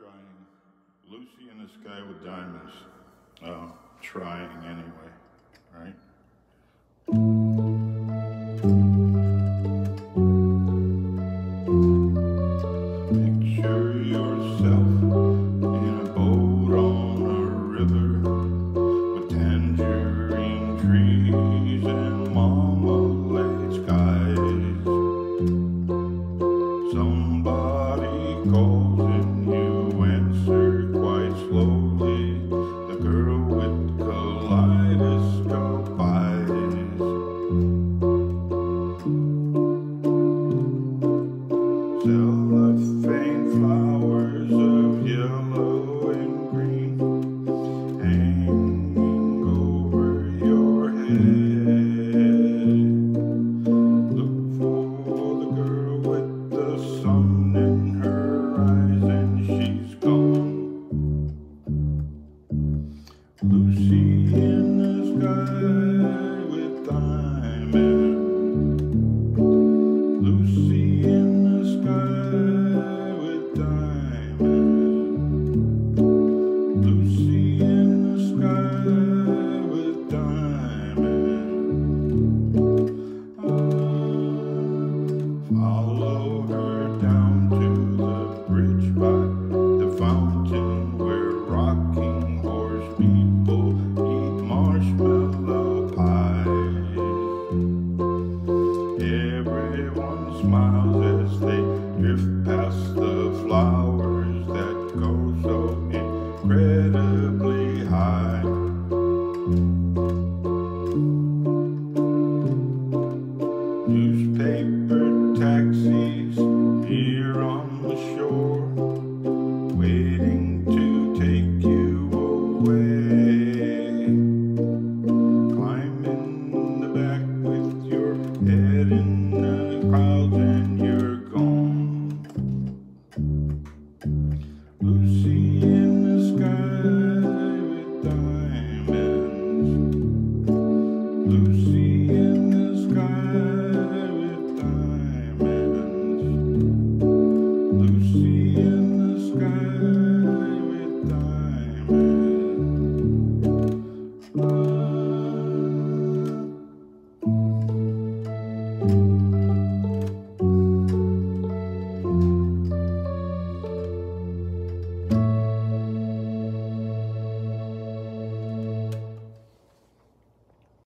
trying Lucy in the Sky with Diamonds. Uh, trying anyway, right? Picture yourself in a boat on a river with tangerine trees eyes. Cellophane flowers of yellow and green hanging over your head. Look for the girl with the sun in her eyes, and she's gone. Lucy in the sky with diamonds. houses, they drift past the flowers that go so incredibly high.